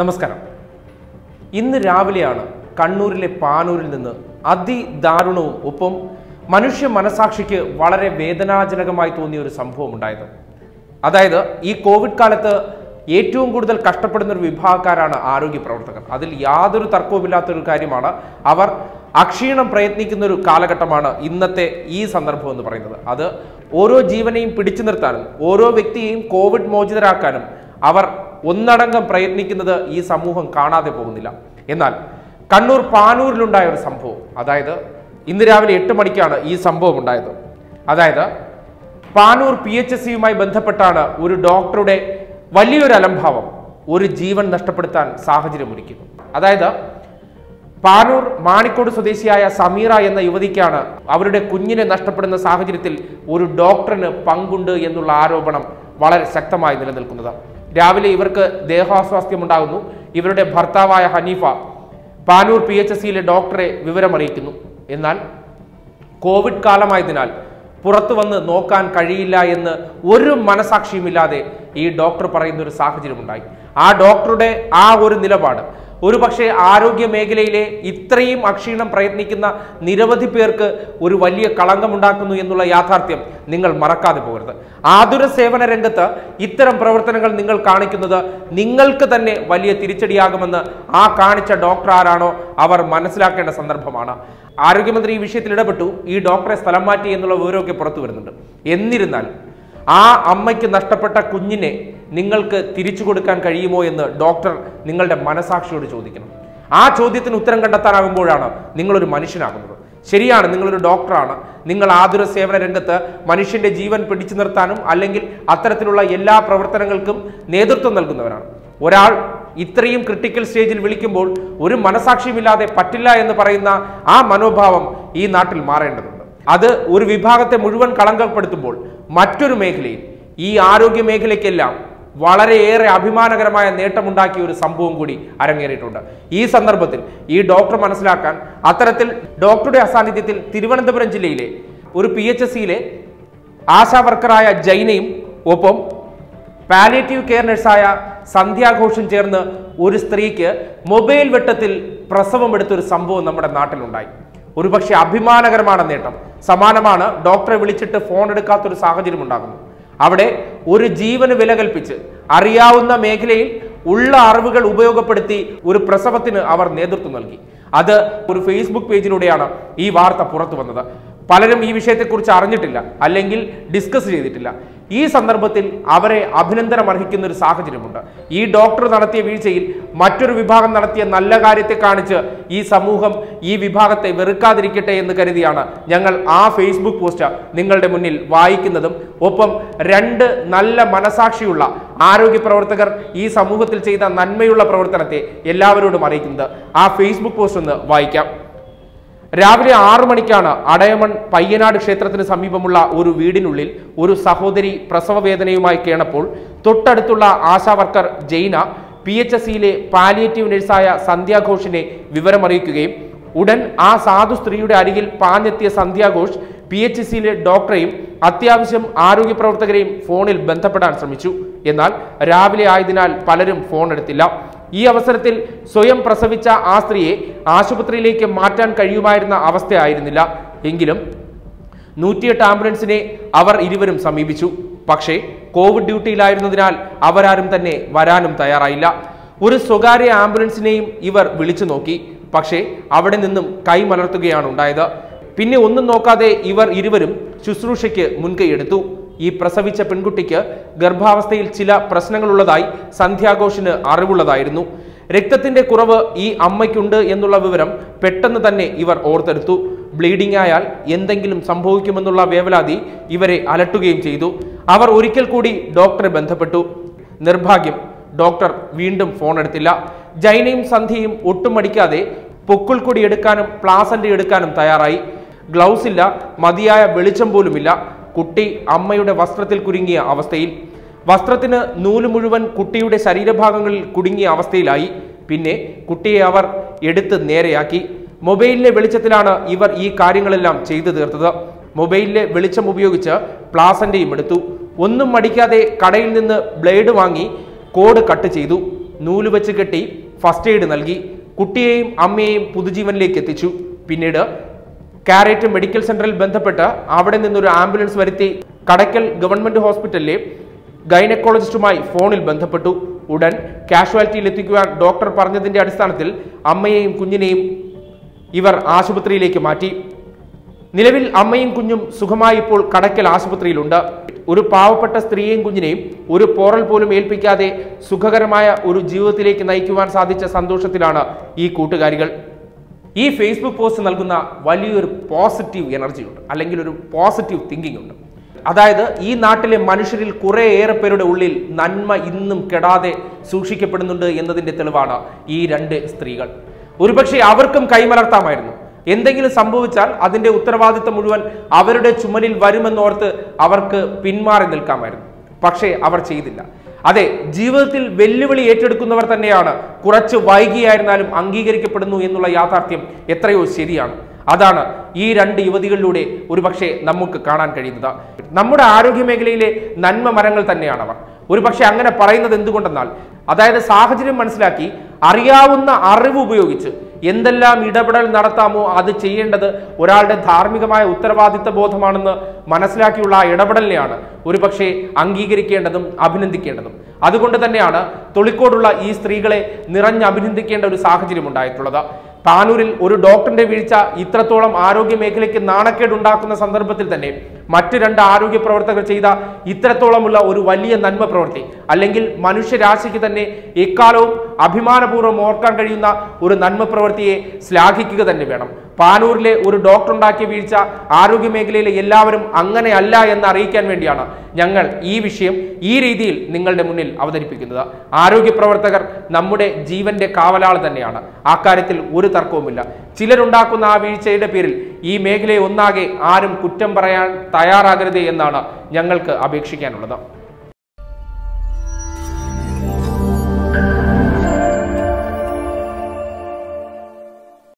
നമസ്കാരം. ഇന്ന് രാവിലെയാണ് കണ്ണൂരിലെ പാനൂരിൽ നിന്ന് അതിദാരുണവും ഒപ്പം മനുഷ്യ മനസാക്ഷിക്ക് വളരെ വേദനാജനകമായി തോന്നിയ ഒരു സംഭവം ഉണ്ടായത്. അതായത് ഈ കോവിഡ് കാലത്ത് ഏറ്റവും കൂടുതൽ കഷ്ടപ്പെടുന്ന ഒരു വിഭാഗക്കാരാണ് ആരോഗ്യ പ്രവർത്തകർ. അതിൽ യാതൊരു തർക്കവുമില്ലാത്തൊരു കാര്യമാണ് അവർ അക്ഷീണം പ്രയത്നിക്കുന്ന ഒരു കാലഘട്ടമാണ് ഇന്നത്തെ ഈ സന്ദർഭം എന്ന് പറയുന്നത്. അത് ഓരോ ജീവനെയും പിടിച്ചു നിർത്താനും ഓരോ വ്യക്തിയെയും കോവിഡ് മോചിതരാക്കാനും അവർ ഒന്നടങ്കം പ്രയത്നിക്കുന്നത് ഈ സമൂഹം കാണാതെ പോകുന്നില്ല. എന്നാൽ കണ്ണൂർ പാനൂരിലുണ്ടായ ഒരു സംഭവം അതായത് ഇന്ന് രാവിലെ എട്ട് മണിക്കാണ് ഈ സംഭവം ഉണ്ടായത്. അതായത് പാനൂർ പി എച്ച് എസ് സിയുമായി ബന്ധപ്പെട്ടാണ് ഒരു ഡോക്ടറുടെ വലിയൊരു അലംഭാവം ഒരു ജീവൻ നഷ്ടപ്പെടുത്താൻ സാഹചര്യമൊരുക്കുന്നു അതായത് പാനൂർ മാണിക്കോട് സ്വദേശിയായ സമീറ എന്ന യുവതിക്കാണ് അവരുടെ കുഞ്ഞിനെ നഷ്ടപ്പെടുന്ന സാഹചര്യത്തിൽ ഒരു ഡോക്ടറിന് പങ്കുണ്ട് എന്നുള്ള ആരോപണം വളരെ ശക്തമായി നിലനിൽക്കുന്നത്. രാവിലെ ഇവർക്ക് ദേഹാസ്വാസ്ഥ്യമുണ്ടാകുന്നു ഇവരുടെ ഭർത്താവായ Hanifa Panoor P H S ഡോക്ടറെ വിവരമറിയിക്കുന്നു. എന്നാൽ കോവിഡ് കാലമായതിനാൽ പുറത്തു വന്ന് നോക്കാൻ കഴിയില്ല എന്ന് ഒരു മനസാക്ഷിയുമില്ലാതെ ഈ ഡോക്ടർ പറയുന്ന ഒരു സാഹചര്യമുണ്ടായി. ആ ഡോക്ടറുടെ ആ ഒരു നിലപാട് ഒരു പക്ഷേ ആരോഗ്യ മേഖലയിലെ ഇത്രയും അക്ഷീണം പ്രയത്നിക്കുന്ന നിരവധി പേർക്ക് ഒരു വലിയ കളങ്കമുണ്ടാക്കുന്നു എന്നുള്ള യാഥാർത്ഥ്യം നിങ്ങൾ മറക്കാതെ പോകരുത്. ആതുര സേവന രംഗത്ത് ഇത്തരം പ്രവർത്തനങ്ങൾ നിങ്ങൾ കാണിക്കുന്നത് നിങ്ങൾക്ക് തന്നെ വലിയ തിരിച്ചടിയാകുമെന്ന് ആ കാണിച്ച ഡോക്ടർ ആരാണോ അവർ മനസ്സിലാക്കേണ്ട സന്ദർഭമാണ്. ആരോഗ്യമന്ത്രി ഈ വിഷയത്തിൽ ഇടപെട്ടു. ഈ ഡോക്ടറെ സ്ഥലം മാറ്റി എന്നുള്ള വിവരമൊക്കെ പുറത്തു വരുന്നുണ്ട്. എന്നിരുന്നാലും ആ അമ്മയ്ക്ക് നഷ്ടപ്പെട്ട കുഞ്ഞിനെ നിങ്ങൾക്ക് തിരിച്ചു കൊടുക്കാൻ കഴിയുമോ എന്ന് ഡോക്ടർ നിങ്ങളുടെ മനസാക്ഷിയോട് ചോദിക്കണം. ആ ചോദ്യത്തിന് ഉത്തരം കണ്ടെത്താനാകുമ്പോഴാണ് നിങ്ങളൊരു മനുഷ്യനാകുന്നത്. ശരിയാണ് നിങ്ങളൊരു ഡോക്ടറാണ്. നിങ്ങൾ ആതുര സേവന രംഗത്ത് മനുഷ്യന്റെ ജീവൻ പിടിച്ചു നിർത്താനും അല്ലെങ്കിൽ അത്തരത്തിലുള്ള എല്ലാ പ്രവർത്തനങ്ങൾക്കും നേതൃത്വം നൽകുന്നവരാണ്. ഒരാൾ ഇത്രയും ക്രിട്ടിക്കൽ സ്റ്റേജിൽ വിളിക്കുമ്പോൾ ഒരു മനസാക്ഷിയുമില്ലാതെ പറ്റില്ല എന്ന് പറയുന്ന ആ മനോഭാവം ഈ നാട്ടിൽ മാറേണ്ടതുണ്ട്. അത് ഒരു വിഭാഗത്തെ മുഴുവൻ കളങ്കപ്പെടുത്തുമ്പോൾ മറ്റൊരു മേഖലയിൽ ഈ ആരോഗ്യ മേഖലയ്ക്കെല്ലാം വളരെയേറെ അഭിമാനകരമായ നേട്ടമുണ്ടാക്കിയ ഒരു സംഭവം കൂടി അരങ്ങേറിയിട്ടുണ്ട്. ഈ സന്ദർഭത്തിൽ ഈ ഡോക്ടർ മനസ്സിലാക്കാൻ അത്തരത്തിൽ ഡോക്ടറുടെ അസാന്നിധ്യത്തിൽ തിരുവനന്തപുരം ജില്ലയിലെ ഒരു പി എച്ച് എസ് സിയിലെ ആശാവർക്കറായ ജൈനയും ഒപ്പം പാലിയേറ്റീവ് കെയർ നഴ്സായ സന്ധ്യാഘോഷം ചേർന്ന് ഒരു സ്ത്രീക്ക് മൊബൈൽ വെട്ടത്തിൽ പ്രസവം എടുത്തൊരു സംഭവം നമ്മുടെ നാട്ടിലുണ്ടായി. ഒരുപക്ഷെ അഭിമാനകരമാണ് നേട്ടം. സമാനമാണ് ഡോക്ടറെ വിളിച്ചിട്ട് ഫോൺ എടുക്കാത്തൊരു സാഹചര്യം ഉണ്ടാകുന്നു അവിടെ ഒരു ജീവന് വില കൽപ്പിച്ച് അറിയാവുന്ന മേഖലയിൽ ഉള്ള അറിവുകൾ ഉപയോഗപ്പെടുത്തി ഒരു പ്രസവത്തിന് അവർ നേതൃത്വം നൽകി. അത് ഒരു ഫേസ്ബുക്ക് പേജിലൂടെയാണ് ഈ വാർത്ത പുറത്തു വന്നത്. പലരും ഈ വിഷയത്തെക്കുറിച്ച് അറിഞ്ഞിട്ടില്ല അല്ലെങ്കിൽ ഡിസ്കസ് ചെയ്തിട്ടില്ല. ഈ സന്ദർഭത്തിൽ അവരെ അഭിനന്ദനം അർഹിക്കുന്ന ഒരു സാഹചര്യമുണ്ട്. ഈ ഡോക്ടർ നടത്തിയ വീഴ്ചയിൽ മറ്റൊരു വിഭാഗം നടത്തിയ നല്ല കാര്യത്തെ കാണിച്ച് ഈ സമൂഹം ഈ വിഭാഗത്തെ വെറുക്കാതിരിക്കട്ടെ എന്ന് കരുതിയാണ് ഞങ്ങൾ ആ ഫേസ്ബുക്ക് പോസ്റ്റ് നിങ്ങളുടെ മുന്നിൽ വായിക്കുന്നതും. ഒപ്പം രണ്ട് നല്ല മനസാക്ഷിയുള്ള ആരോഗ്യ പ്രവർത്തകർ ഈ സമൂഹത്തിൽ ചെയ്ത നന്മയുള്ള പ്രവർത്തനത്തെ എല്ലാവരോടും അറിയിക്കുന്നത്. ആ ഫേസ്ബുക്ക് പോസ്റ്റ് ഒന്ന് വായിക്കാം. രാവിലെ ആറു മണിക്കാണ് അടയമൺ പയ്യനാട് ക്ഷേത്രത്തിന് സമീപമുള്ള ഒരു വീടിനുള്ളിൽ ഒരു സഹോദരി പ്രസവവേദനയുമായി കേണപ്പോൾ തൊട്ടടുത്തുള്ള ASHA worker Jaina P H S സിയിലെ പാലിയേറ്റീവ് നഴ്സായ സന്ധ്യാഘോഷിനെ വിവരമറിയിക്കുകയും ഉടൻ ആ സാധു സ്ത്രീയുടെ അരികിൽ പാഞ്ഞെത്തിയ സന്ധ്യാഘോഷ് പി എച്ച് സിയിലെ ഡോക്ടറെയും അത്യാവശ്യം ആരോഗ്യ പ്രവർത്തകരെയും ഫോണിൽ ബന്ധപ്പെടാൻ ശ്രമിച്ചു. എന്നാൽ രാവിലെ ആയതിനാൽ പലരും ഫോൺ എടുത്തില്ല ഈ അവസരത്തിൽ സ്വയം പ്രസവിച്ച ആ സ്ത്രീയെ ആശുപത്രിയിലേക്ക് മാറ്റാൻ കഴിയുമായിരുന്ന അവസ്ഥയായിരുന്നില്ല. എങ്കിലും നൂറ്റിയെട്ട് ആംബുലൻസിനെ അവർ ഇരുവരും സമീപിച്ചു. പക്ഷേ കോവിഡ് ഡ്യൂട്ടിയിലായിരുന്നതിനാൽ അവരാരും തന്നെ വരാനും തയ്യാറായില്ല. ഒരു സ്വകാര്യ ആംബുലൻസിനെയും ഇവർ വിളിച്ചു നോക്കി. പക്ഷേ അവിടെ നിന്നും കൈമലർത്തുകയാണ് ഉണ്ടായത്. പിന്നെ ഒന്നും നോക്കാതെ ഇവർ ഇരുവരും ശുശ്രൂഷയ്ക്ക് മുൻകൈയെടുത്തു. ഈ പ്രസവിച്ച പെൺകുട്ടിക്ക് ഗർഭാവസ്ഥയിൽ ചില പ്രശ്നങ്ങളുള്ളതായി സന്ധ്യാഘോഷിന് അറിവുള്ളതായിരുന്നു. രക്തത്തിന്റെ കുറവ് ഈ അമ്മയ്ക്കുണ്ട് എന്നുള്ള വിവരം പെട്ടെന്ന് തന്നെ ഇവർ ഓർത്തെടുത്തു. ബ്ലീഡിംഗ് ആയാൽ എന്തെങ്കിലും സംഭവിക്കുമെന്നുള്ള വേവലാതി ഇവരെ അലട്ടുകയും ചെയ്തു. അവർ ഒരിക്കൽ കൂടി ഡോക്ടറെ ബന്ധപ്പെട്ടു. നിർഭാഗ്യം ഡോക്ടർ വീണ്ടും ഫോൺ എടുത്തില്ല ജൈനയും സന്ധ്യയും ഒട്ടും മടിക്കാതെ പൊക്കുൾ കൊടി എടുക്കാനും പ്ലാസന്റ് എടുക്കാനും തയ്യാറായി. ഗ്ലൗസ് ഇല്ല മതിയായ വെളിച്ചം പോലുമില്ല. കുട്ടി അമ്മയുടെ വസ്ത്രത്തിൽ കുരുങ്ങിയ അവസ്ഥയിൽ. വസ്ത്രത്തിന് നൂൽ മുഴുവൻ കുട്ടിയുടെ ശരീരഭാഗങ്ങളിൽ കുടുങ്ങിയ അവസ്ഥയിലായി. പിന്നെ കുട്ടിയെ അവർ എടുത്ത് നേരെയാക്കി. മൊബൈലിലെ വെളിച്ചത്തിലാണ് ഇവർ ഈ കാര്യങ്ങളെല്ലാം ചെയ്തു തീർത്തത്. മൊബൈലിലെ വെളിച്ചം ഉപയോഗിച്ച് പ്ലാസന്റെയും എടുത്തു. ഒന്നും മടിക്കാതെ കടയിൽ നിന്ന് ബ്ലേഡ് വാങ്ങി കോഡ് കട്ട് ചെയ്തു. നൂൽ വെച്ച് കെട്ടി ഫസ്റ്റ് എയ്ഡ് നൽകി. കുട്ടിയെയും അമ്മയെയും പുതുജീവനിലേക്ക് എത്തിച്ചു. പിന്നീട് കാരറ്റ് മെഡിക്കൽ സെന്ററിൽ ബന്ധപ്പെട്ട് അവിടെ നിന്നൊരു ആംബുലൻസ് വരുത്തി കടയ്ക്കൽ ഗവൺമെന്റ് ഹോസ്പിറ്റലിലെ ഗൈനക്കോളജിസ്റ്റുമായി ഫോണിൽ ബന്ധപ്പെട്ടു. ഉടൻ കാഷ്വാലിറ്റിയിൽ എത്തിക്കുവാൻ ഡോക്ടർ പറഞ്ഞതിന്റെ അടിസ്ഥാനത്തിൽ അമ്മയെയും കുഞ്ഞിനെയും ഇവർ ആശുപത്രിയിലേക്ക് മാറ്റി. നിലവിൽ അമ്മയും കുഞ്ഞും സുഖമായി ഇപ്പോൾ കടക്കൽ ആശുപത്രിയിലുണ്ട്. ഒരു പാവപ്പെട്ട സ്ത്രീയെയും കുഞ്ഞിനെയും ഒരു പോറൽ പോലും ഏൽപ്പിക്കാതെ സുഖകരമായ ഒരു ജീവിതത്തിലേക്ക് നയിക്കുവാൻ സാധിച്ച സന്തോഷത്തിലാണ് ഈ കൂട്ടുകാരികൾ. ഈ ഫേസ്ബുക്ക് പോസ്റ്റ് നൽകുന്ന വലിയൊരു പോസിറ്റീവ് എനർജി ഉണ്ട് അല്ലെങ്കിൽ ഒരു പോസിറ്റീവ് തിങ്കിങ് ഉണ്ട്. അതായത് ഈ നാട്ടിലെ മനുഷ്യരിൽ കുറേയേറെ പേരുടെ ഉള്ളിൽ നന്മ ഇന്നും കെടാതെ സൂക്ഷിക്കപ്പെടുന്നുണ്ട് എന്നതിന്റെ തെളിവാണ് ഈ രണ്ട് സ്ത്രീകൾ. ഒരുപക്ഷെ അവർക്കും കൈമലർത്താമായിരുന്നു. എന്തെങ്കിലും സംഭവിച്ചാൽ അതിന്റെ ഉത്തരവാദിത്തം മുഴുവൻ അവരുടെ ചുമലിൽ വരുമെന്നോർത്ത് അവർക്ക് പിന്മാറി നിൽക്കാമായിരുന്നു. പക്ഷേ അവർ ചെയ്തില്ല. അതെ ജീവിതത്തിൽ വെല്ലുവിളി ഏറ്റെടുക്കുന്നവർ തന്നെയാണ്. കുറച്ച് വൈകിയായിരുന്നാലും അംഗീകരിക്കപ്പെടുന്നു എന്നുള്ള യാഥാർത്ഥ്യം എത്രയോ ശരിയാണ്. അതാണ് ഈ രണ്ട് യുവതികളിലൂടെ ഒരുപക്ഷെ നമുക്ക് കാണാൻ കഴിയുന്നത്. നമ്മുടെ ആരോഗ്യ മേഖലയിലെ നന്മ മരങ്ങൾ തന്നെയാണ് അവർ ഒരുപക്ഷെ അങ്ങനെ പറയുന്നത് എന്തുകൊണ്ടെന്നാൽ അതായത് സാഹചര്യം മനസ്സിലാക്കി അറിയാവുന്ന അറിവ് ഉപയോഗിച്ച് എന്തെല്ലാം ഇടപെടൽ നടത്താമോ അത് ചെയ്യേണ്ടത് ഒരാളുടെ ധാർമ്മികമായ ഉത്തരവാദിത്ത ബോധമാണെന്ന് മനസ്സിലാക്കിയുള്ള ആ ഇടപെടലിനെയാണ് ഒരുപക്ഷെ അംഗീകരിക്കേണ്ടതും അഭിനന്ദിക്കേണ്ടതും. അതുകൊണ്ട് തന്നെയാണ് തൊളിക്കോടുള്ള ഈ സ്ത്രീകളെ നിറഞ്ഞഭിനന്ദിക്കേണ്ട ഒരു സാഹചര്യം ഉണ്ടായിട്ടുള്ളത്. താനൂരിൽ ഒരു ഡോക്ടറിന്റെ വീഴ്ച ഇത്രത്തോളം ആരോഗ്യ മേഖലയ്ക്ക് നാണക്കേടുണ്ടാക്കുന്ന സന്ദർഭത്തിൽ തന്നെ മറ്റ് രണ്ട് ആരോഗ്യ പ്രവർത്തകർ ചെയ്ത ഇത്രത്തോളമുള്ള ഒരു വലിയ നന്മ പ്രവൃത്തി അല്ലെങ്കിൽ മനുഷ്യരാശിക്ക് തന്നെ എക്കാലവും അഭിമാനപൂർവം ഓർക്കാൻ കഴിയുന്ന ഒരു നന്മ പ്രവൃത്തിയെ ശ്ലാഘിക്കുക തന്നെ വേണം. പാനൂരിലെ ഒരു ഡോക്ടർ ഉണ്ടാക്കിയ വീഴ്ച ആരോഗ്യ മേഖലയിലെ എല്ലാവരും അങ്ങനെയല്ല എന്ന് അറിയിക്കാൻ വേണ്ടിയാണ് ഞങ്ങൾ ഈ വിഷയം ഈ രീതിയിൽ നിങ്ങളുടെ മുന്നിൽ അവതരിപ്പിക്കുന്നത്. ആരോഗ്യ പ്രവർത്തകർ നമ്മുടെ ജീവന്റെ കാവലാൾ തന്നെയാണ്. ആ കാര്യത്തിൽ ഒരു തർക്കവുമില്ല. ചിലരുണ്ടാക്കുന്ന ആ വീഴ്ചയുടെ പേരിൽ ഈ മേഖലയെ ഒന്നാകെ ആരും കുറ്റം പറയാൻ തയ്യാറാകരുതേ എന്നാണ് ഞങ്ങൾക്ക് അപേക്ഷിക്കാനുള്ളത്.